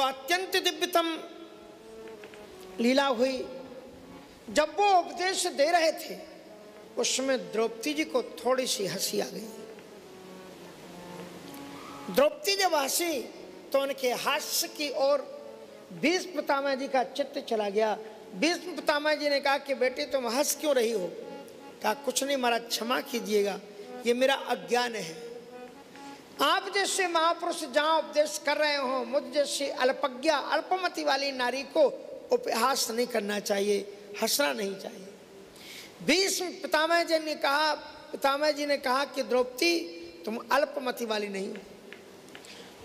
तो अत्यंत दिव्यतम लीला हुई। जब वो उपदेश दे रहे थे, उसमें द्रौपदी जी को थोड़ी सी हँसी आ गई। द्रौपदी जब हँसी तो उनके हास्य की ओर भीष्म पितामह जी का चित्त चला गया। भीष्म पितामह जी ने कहा कि बेटी, तुम हंस क्यों रही हो? कहा, कुछ नहीं, महाराज, क्षमा कीजिएगा। ये मेरा अज्ञान है। जैसे महापुरुष जहाँ उपदेश कर रहे हो मुझ जैसी अल्पज्ञा, अल्पमति वाली नारी को उपहास नहीं करना चाहिए, हंसना नहीं चाहिए। भीष्म पितामह जी ने कहा, पितामह जी ने कहा कि द्रौपदी, तुम अल्पमति वाली नहीं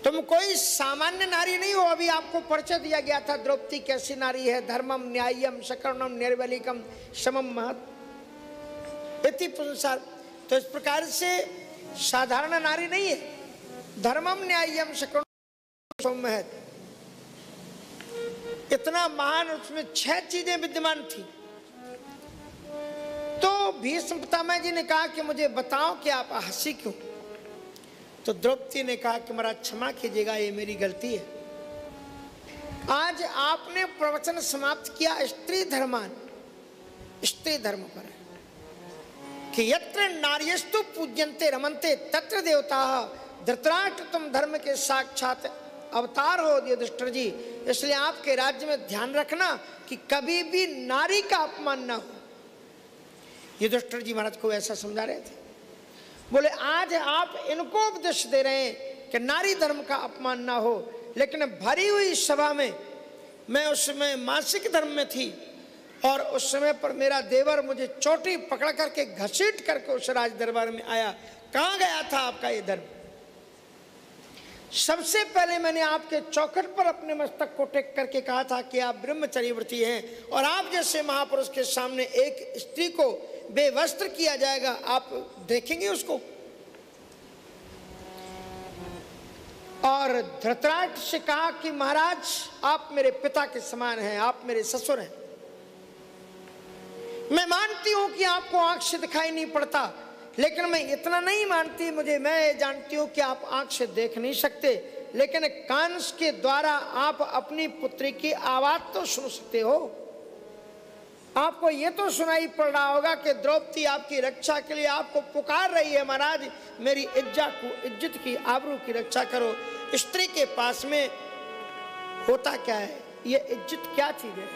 तुम कोई सामान्य नारी नहीं हो, अभी आपको परिचय दिया गया था द्रौपदी कैसी नारी है, धर्मम, न्यायम सकर्णम निर्वलिकम समम महत। इति पुंसार तो इस प्रकार से साधारण नारी नहीं है। धर्मम न्यायम महत इतना महान उसमें छह चीज़ें विद्यमान थी। तो भीष्म पितामह जी ने कहा कि मुझे बताओ कि आप हँसी क्यों? तो द्रौपदी ने कहा कि महाराज क्षमा कीजिएगा, ये मेरी गलती है। आज आपने प्रवचन समाप्त किया स्त्री धर्मान। स्त्री धर्म पर कि यत्र नार्यस्तु पूज्यंते रमनते, तत्र देवता। धृतराष्ट्र, तुम धर्म के साक्षात अवतार हो, युधिष्ठिर जी। इसलिए आपके राज्य में ध्यान रखना कि कभी भी नारी का अपमान ना हो। युधिष्ठिर जी महाराज को ऐसा समझा रहे थे। बोले, आज आप इनको उपदेश दे रहे हैं कि नारी धर्म का अपमान ना हो, लेकिन भरी हुई सभा में मैं उस समय मासिक धर्म में थी और उस समय पर मेरा देवर मुझे चोटी पकड़ करके घसीट करके उस राज दरबार में आया। कहाँ गया था आपका ये धर्म? सबसे पहले मैंने आपके चौखट पर अपने मस्तक को टेक करके कहा था कि आप ब्रह्मचर्यवर्ती हैं और आप जैसे महापुरुष के सामने एक स्त्री को बेवस्त्र किया जाएगा, आप देखेंगे उसको। और धृतराष्ट्र से कहा कि महाराज, आप मेरे पिता के समान हैं, आप मेरे ससुर हैं। मैं मानती हूँ कि आपको आँख से दिखाई नहीं पड़ता लेकिन मैं इतना नहीं मानती, मुझे, मैं ये जानती हूँ कि आप आँख से देख नहीं सकते, लेकिन कांस के द्वारा आप अपनी पुत्री की आवाज़ तो सुन सकते हो। आपको ये तो सुनाई पड़ रहा होगा कि द्रौपदी आपकी रक्षा के लिए आपको पुकार रही है, महाराज, मेरी इज़्ज़त को, इज़्ज़त की, आबरू की रक्षा करो। स्त्री के पास में होता क्या है? ये इज़्ज़त क्या चीज़ है?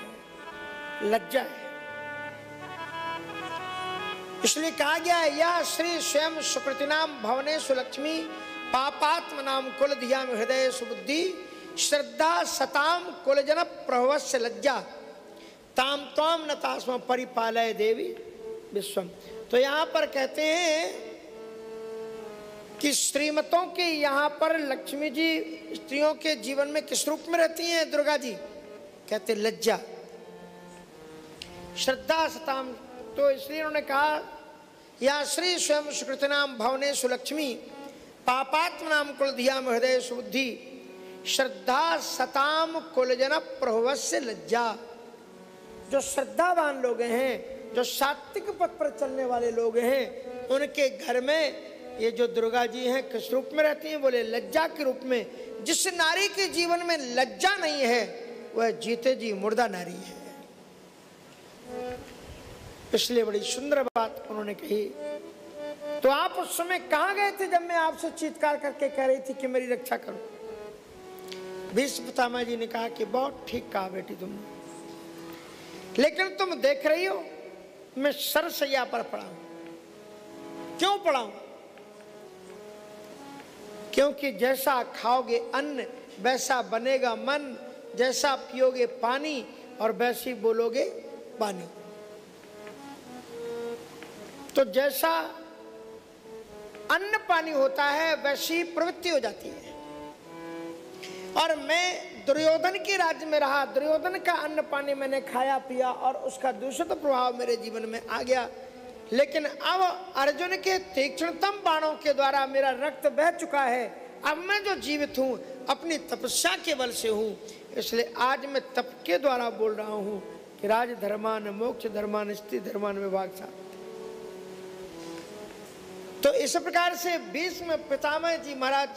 लज्जा है। इसलिए कहा गया यह श्री स्वयं सुकृति नाम भवने सुलक्ष्मी पापात्म नाम कुल धिया हृदय सुबुद्धि श्रद्धा सताम कुलजन प्रभवस्य लज्जा। ताम तोम न परिपालय देवी विश्वम। तो यहाँ पर कहते हैं कि श्रीमतों के यहाँ पर लक्ष्मी जी स्त्रियों के जीवन में किस रूप में रहती हैं, दुर्गा जी? कहते लज्जा। श्रद्धा सताम तो इसलिए उन्होंने कहा, या श्री स्वयं सुकृत नाम भवने सुलक्ष्मी पापात्म नाम कुल दिया हृदय सुबुद्धि, श्रद्धा सताम कुलजन प्रभवस्य लज्जा। जो श्रद्धावान लोग हैं, जो सात्विक पथ पर चलने वाले लोग हैं, उनके घर में ये जो दुर्गा जी हैं, किस रूप में रहती हैं? बोले, लज्जा के रूप में। जिस नारी के जीवन में लज्जा नहीं है, वह जीते जी मुर्दा नारी है। इसलिए बड़ी सुंदर बात उन्होंने कही। तो आप उस समय कहाँ गए थे जब मैं आपसे चीतकार करके कह रही थी कि मेरी रक्षा करो? भीष्म पितामह जी ने कहा कि बहुत ठीक कहा बेटी तुमने। लेकिन तुम देख रही हो, मैं सरसैया पर पड़ा हूँ। क्यों पड़ा हूँ? क्योंकि जैसा खाओगे अन्न, वैसा बनेगा मन, जैसा पियोगे पानी और वैसी बोलोगे पानी। तो जैसा अन्न पानी होता है, वैसी प्रवृत्ति हो जाती है। और मैं दुर्योधन के राज्य में रहा, दुर्योधन का अन्न पानी मैंने खाया, पिया और उसका दूषित प्रभाव मेरे जीवन में आ गया। लेकिन अब अर्जुन के तीक्ष्णतम बाणों के द्वारा मेरा रक्त बह चुका है। अब मैं जो जीवित हूँ, अपनी तपस्या के बल से हूँ। इसलिए आज मैं तप के द्वारा बोल रहा हूँ कि राज धर्मान मोक्ष धर्मान स्त्री धर्मान विभाग साहब तो इस प्रकार से भीष्म पितामह जी महाराज